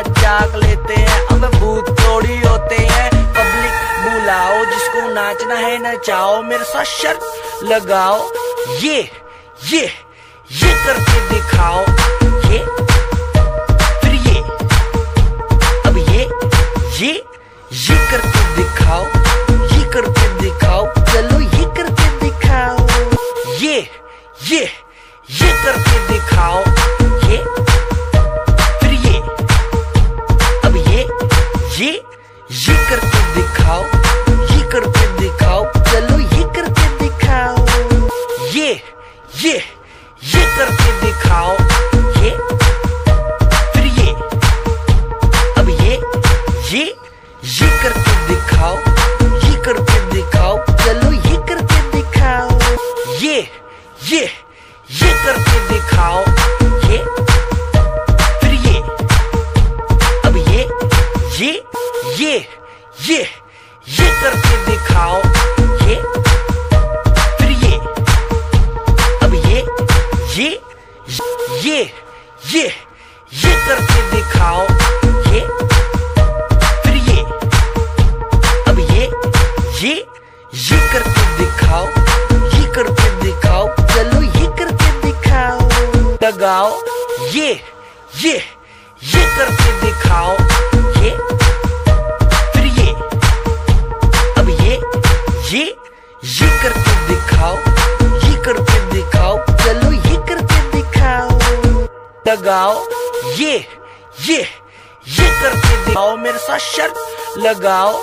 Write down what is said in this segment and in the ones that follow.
आज जाग लेते हैं, अब भूत थोड़ी होते हैं। पब्लिक बुलाओ, जिसको नाचना है, नचाओ, मेरे साथ शर्त लगाओ। ये ये ये करके दिखाओ। ये, फिर ये, अब ये ये ये करके दिखाओ। ये करके दिखाओ, चलो। ये लगाओ ये ये ये करके दिखाओ। ये, फिर ये। अब ये ये ये करके दिखाओ। ये करके दिखाओ। चलो ये करके दिखाओ। लगाओ। ये ये ये करके दिखाओ। मेरे साथ शर्त लगाओ।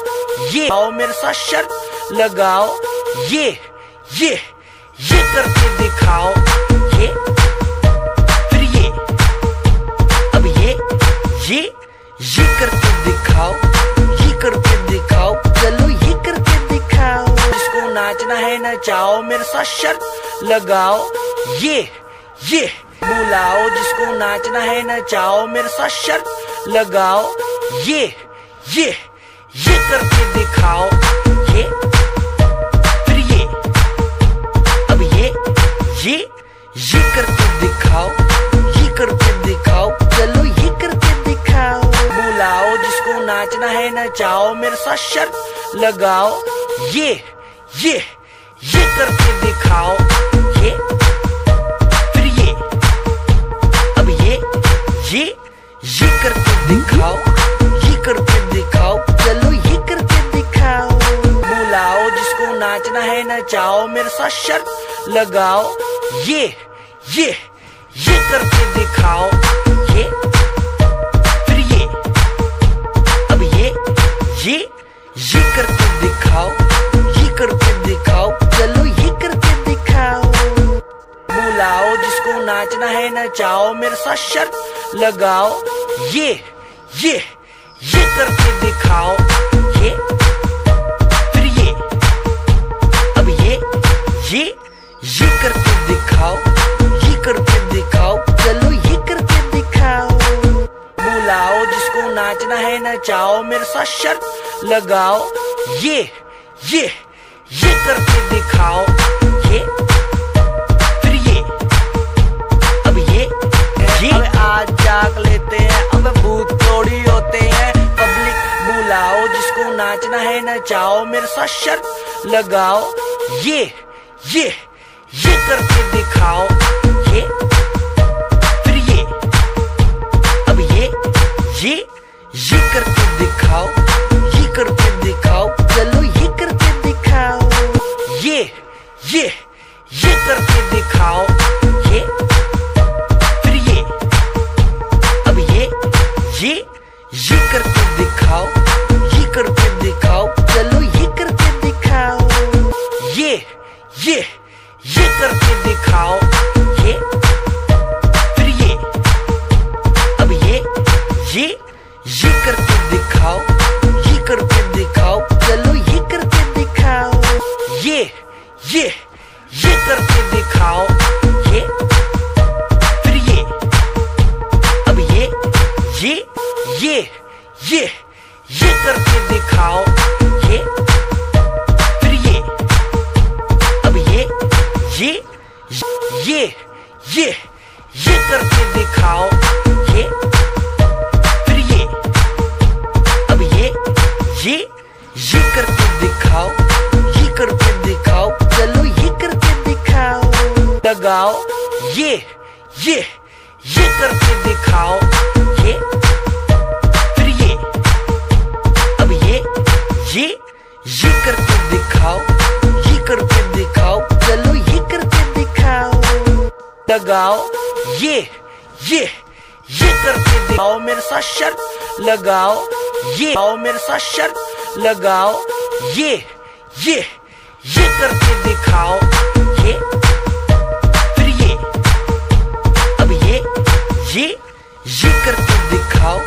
ये, आओ मेरे साथ शर्त लगाओ। ये ये ये करके दिखाओ। ये ये ये करके दिखाओ, ये करके दिखाओ। चलो ये करके दिखाओ। जिसको नाचना है, नचाओ। मेरे साथ शर्त लगाओ। ये ये बुलाओ। जिसको नाचना है, नचाओ। मेरे साथ शर्त लगाओ। ये ये ये करके दिखाओ। ये, फिर ये, अब ये ये ये करके दिखाओ। ये करके दिखाओ। चलो ये करके दिखाओ बुलाओ, जिसको नाचना है, नचाओ, मेरे साथ शर्त लगाओ। ये ये ये करके दिखाओ। ये, फिर ये, अब ये ये ये करके दिखाओ। ये करके दिखाओ। चलो ये करके दिखाओ। बुलाओ, जिसको नाचना है, नचाओ, मेरे साथ शर्त लगाओ। ये ये ये करके दिखाओ। ये ये ये करके दिखाओ, ये करके दिखाओ, चलो ये करके दिखाओ। बुलाओ जिसको नाचना है, नचाओ, मेरे साथ शर्त लगाओ। ये ये ये करके दिखाओ। ये, फिर ये, अब ये ये ये करके दिखाओ। साथ शर्त लगाओ, ये ये ये करके दिखाओ, ये, फिर ये। अब ये ये। अब आज जाग लेते हैं, अब भूत थोड़ी होते हैं। पब्लिक बुलाओ, जिसको नाचना है नचाओ। मेरे साथ शर्त लगाओ, ये ये ये करके दिखाओ, ये। ये ये करके दिखाओ, ये करके दिखाओ, चलो ये करके दिखाओ। ये ये ये करके दिखाओ, ये, फिर ये, अब ये ये ये करके ये ये करके दिखाओ, ये, फिर ये, अब ये ये ये ये ये करके दिखाओ, ये, फिर ये, अब ये ये ये करके दिखाओ, ये करके दिखाओ, चलो ये करके दिखाओ, लगाओ, ये ये ये करके दिखाओ। लगाओ। ये ये ये करके दिखाओ मेरे साथ शर्त। लगाओ। ये आओ मेरे साथ शर्त। लगाओ। ये ये ये करके दिखाओ। ये, फिर ये। अब ये ये ये करके दिखाओ।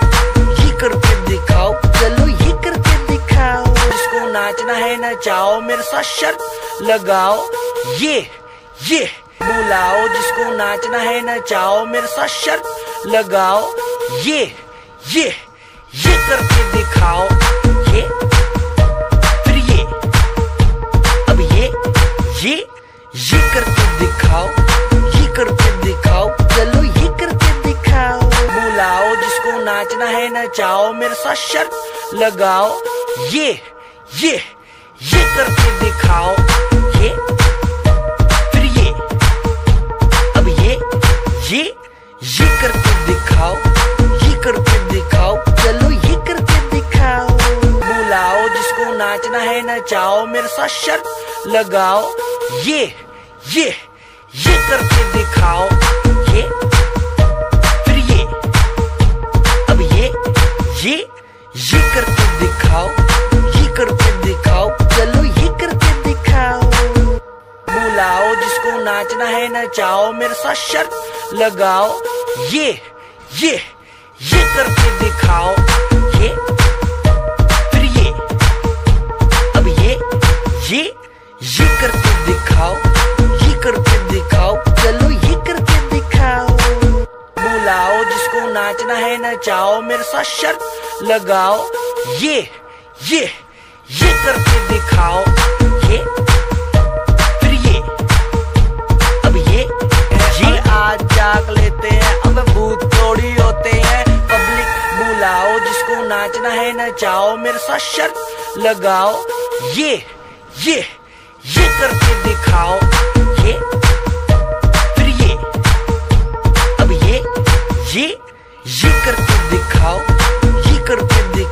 ये करके दिखाओ। चलो ये करके दिखाओ। जिसको नाचना है, नचाओ मेरे साथ शर्त। लगाओ। ये ये बुलाओ, जिसको नाचना है, नचाओ, मेरे साथ शर्त लगाओ। ये ये ये करके दिखाओ। ये, फिर ये, अब ये ये ये करके दिखाओ। ये करके दिखाओ, चलो ये करके दिखाओ। बुलाओ, जिसको नाचना है, नचाओ, मेरे साथ शर्त लगाओ। ये ये ये करके दिखाओ। ये ये करके दिखाओ, ये करके दिखाओ, चलो ये करके दिखाओ। बुलाओ जिसको नाचना है, नचाओ, मेरे साथ शर्त लगाओ। ये ये ये करके दिखाओ। ये, फिर ये, अब ये ये ये करके दिखाओ, ये करके दिखाओ, चलो ये करके दिखाओ। बुलाओ जिसको नाचना है, नचाओ, मेरे साथ शर्त लगाओ। ये ये ये करके दिखाओ। ये, फिर ये। अब ये ये ये करके दिखाओ। ये करके दिखाओ। चलो ये करके दिखाओ। बुलाओ जिसको नाचना है, नचाओ। मेरे साथ शर्त लगाओ। ये ये ये करके दिखाओ। ये जाग लेते हैं, अब भूत थोड़ी होते हैं। पब्लिक बुलाओ, जिसको नाचना है, नचाओ, मेरे साथ शर्त लगाओ। ये ये ये करके दिखाओ। ये, फिर ये, अब ये ये ये करके दिखाओ। ये करके दिखाओ।